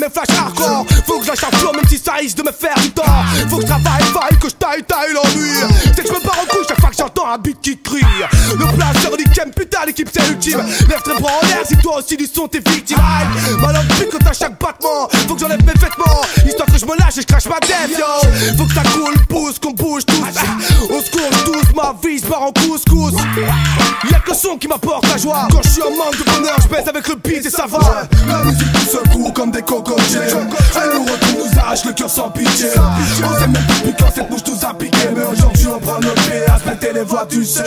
mes flashs hardcore. Faut que je un flow même si ça risque de me faire du tort. Faut que je travaille, faille, que je taille, taille l'ennui. C'est que je me barre en couche chaque fois que j'entends un beat qui crie. Le placeur du camp, putain l'équipe c'est l'ultime. Lève tes bras en l'air si toi aussi du son t'es victime. Malin quand à chaque battement. Faut que j'enlève mes vêtements. Histoire que je me lâche et je crache ma tête yo. Faut que ça coule, pousse, qu'on bouge tous se part en couscous. Y'a que son qui m'apporte la joie. Quand je suis en manque de bonheur, je baisse avec le beat et ça va. La musique nous secoue comme des cocotiers Elle nous retourne, nous arrache le cœur sans pitié. On sait même plus quand cette bouche nous a piqué. Mais aujourd'hui on prend notre pied à les voix tu sais.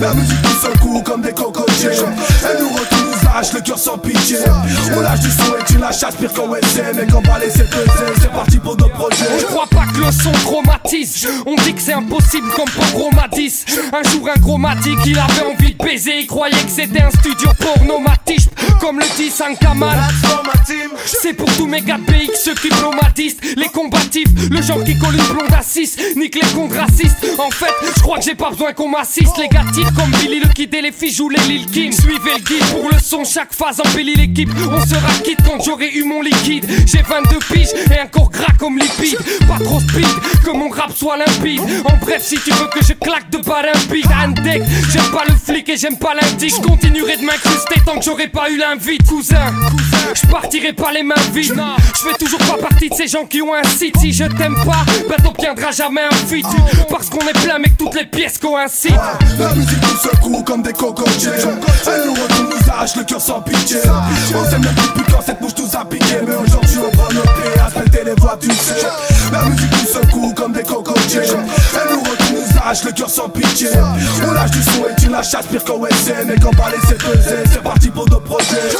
La musique nous secoue comme des cocotiers Elle nous retourne, nous arrache le cœur sans pitié. On lâche du son et tu la chasses pire qu'au SM Et quand balai c'est pesé, On dit que c'est impossible comme pour Romadis Un jour un chromatique il avait envie de baiser. Il croyait que c'était un studio pornomatique Comme le dit Kamal. C'est pour tous mes gars de BX ceux qui plomatistes Les combatifs, le genre qui colle une blonde à 6 Nique les racistes. En fait, je crois que j'ai pas besoin qu'on m'assiste. Les gars titres comme Billy le Kid et les filles jouent les Lil Kim. Suivez le guide pour le son, chaque phase embellit l'équipe. On sera quitte quand j'aurai eu mon liquide. J'ai 22 piges et un corps gras comme lipide Pas trop speed, que mon rap soit limpide. En bref, si tu veux que je claque de beat Un deck, j'aime pas le flic et j'aime pas l'indice. Je continuerai de m'incruster tant que j'aurai pas eu l'invite Cousin, je partirai pas les mains vides. Je fais toujours pas partie de ces gens qui ont un site. Si je t'aime pas, ben t'obtiendras jamais un feat Parce qu'on est plein mais que toutes les pièces coïncident. La musique nous secoue comme des cocotiers. Elle nous retourne, nous le cœur sans pitié. On sait même plus quand cette bouche nous a pitié. Elle nous retient nous le cœur sans pitié. On lâche du son et tu la chasses pire qu'au SN Et quand parler c'est pesé C'est parti pour nos projets.